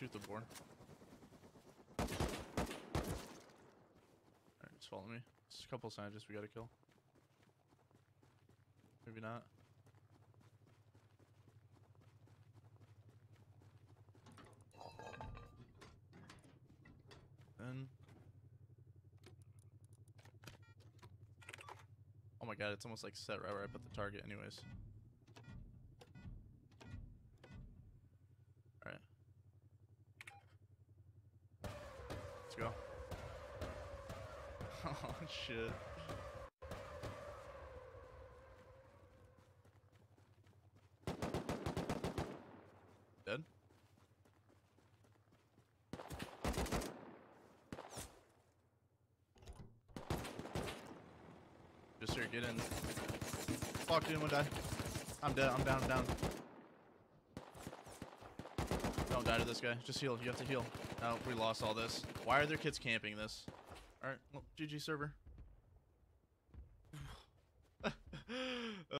shoot the boar. Alright, just follow me. There's a couple scientists we gotta kill. Maybe not. Then. Oh my god, it's almost like set right where I put the target anyways. Go. Oh shit. Dead? Just here, get in. Fuck, dude, one die. I'm dead, I'm down, I'm down. To this guy. Just heal. You have to heal. No, we lost all this. Why are there kids camping this? Alright, well, GG server.